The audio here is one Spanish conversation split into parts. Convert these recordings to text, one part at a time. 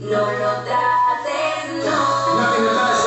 No lo trates, no. no, no, no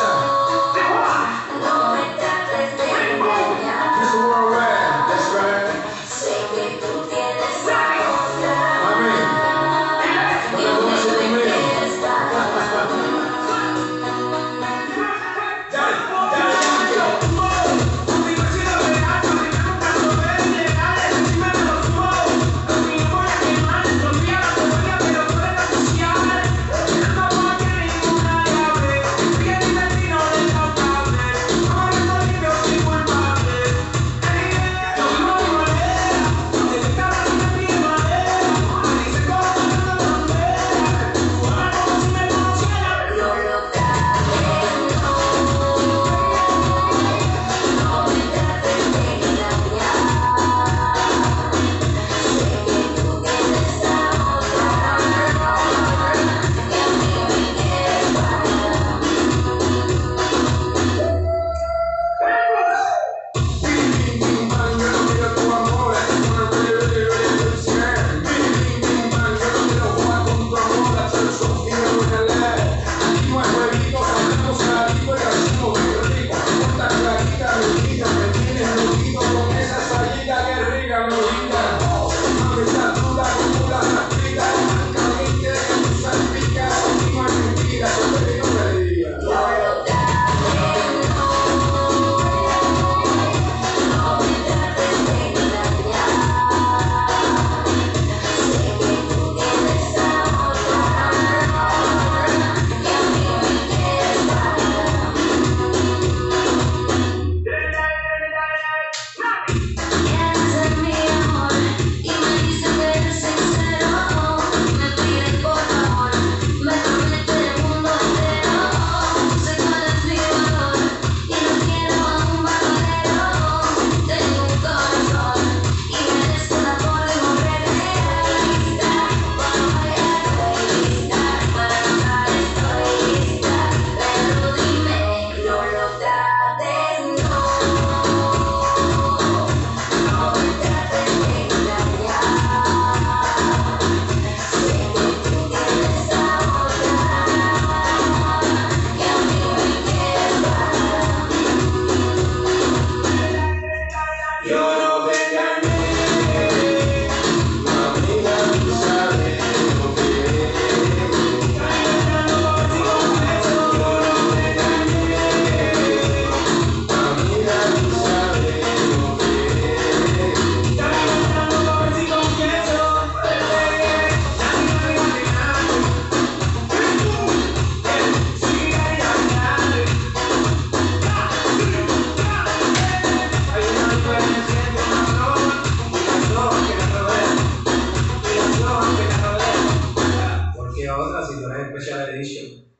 a otras y tú eres Special Edition.